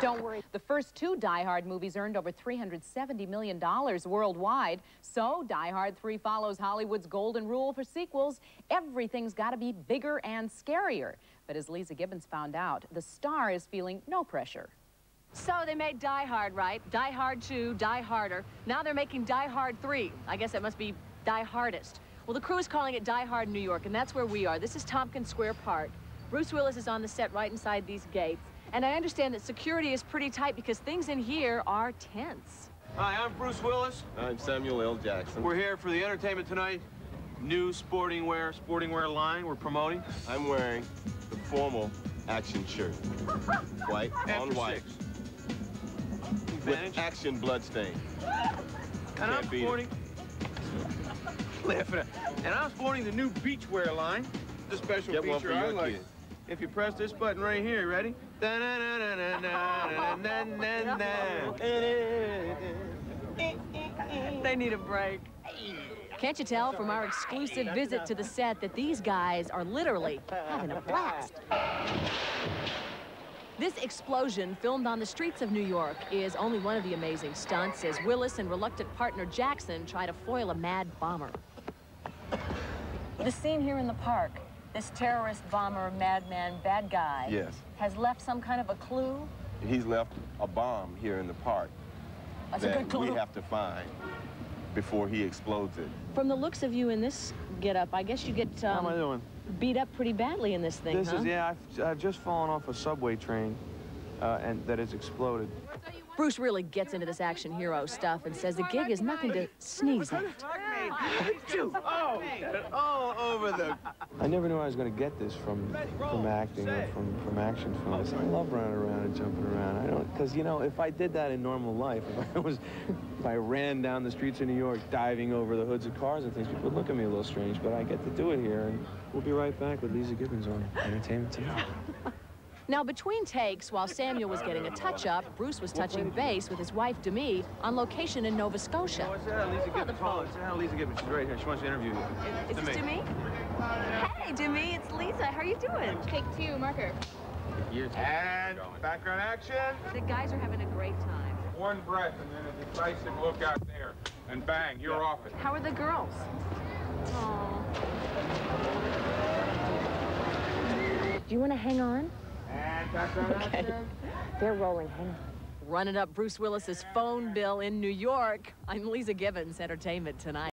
Don't worry. The first two Die Hard movies earned over $370 million worldwide. So Die Hard 3 follows Hollywood's golden rule for sequels. Everything's got to be bigger and scarier. But as Leeza Gibbons found out, the star is feeling no pressure. So they made Die Hard, right? Die Hard 2, Die Harder. Now they're making Die Hard 3. I guess it must be Die Hardest. Well, the crew is calling it Die Hard New York, and that's where we are. This is Tompkins Square Park. Bruce Willis is on the set right inside these gates. And I understand that security is pretty tight because things in here are tense. Hi, I'm Bruce Willis. I'm Samuel L. Jackson. We're here for the Entertainment Tonight new sporting wear, sporting wear line we're promoting. I'm wearing the formal action shirt. White on white. Six. With action bloodstain. And Can't I'm beat sporting... Laughing at- And I'm sporting the new beachwear line. The special Get one feature for I your like. kid. If you press this button right here, ready? They need a break. Can't you tell from our exclusive visit to the set that these guys are literally having a blast? This explosion, filmed on the streets of New York, is only one of the amazing stunts as Willis and reluctant partner Jackson try to foil a mad bomber. The scene here in the park, this terrorist bomber, madman, bad guy, Yes. has left some kind of a clue. He's left a bomb here in the park That's a that good clue. we have to find before he explodes it. From the looks of you in this get-up, I guess you get How am I um, doing? beat up pretty badly in this thing, This huh? is, yeah, I've, I've just fallen off a subway train uh, and that has exploded. Bruce really gets into this action hero stuff and says the gig is nothing to sneeze at. Oh, all over the... I never knew I was going to get this from from acting or from, from action films. I love running around and jumping around. I don't, because, you know, if I did that in normal life, if I was, if I ran down the streets of New York diving over the hoods of cars and things, people would look at me a little strange, but I get to do it here, and we'll be right back with Leeza Gibbons on Entertainment Tonight. Now, between takes, while Samuel was getting a touch-up, Bruce was touching base with his wife, Demi, on location in Nova Scotia. Oh, what's that, Leeza Gibbons? Hold on, say hi Leeza Gibbons. She's right here. She wants to interview you. Is this Demi? Hey, Demi, it's Leeza. How are you doing? Take two, marker. And background action. The guys are having a great time. One breath and then a decisive look out there. And bang, you're off it. How are the girls? Oh. Do you want to hang on? Action. They're rolling. Running up Bruce Willis's phone bill in New York. I'm Leeza Gibbons, Entertainment Tonight.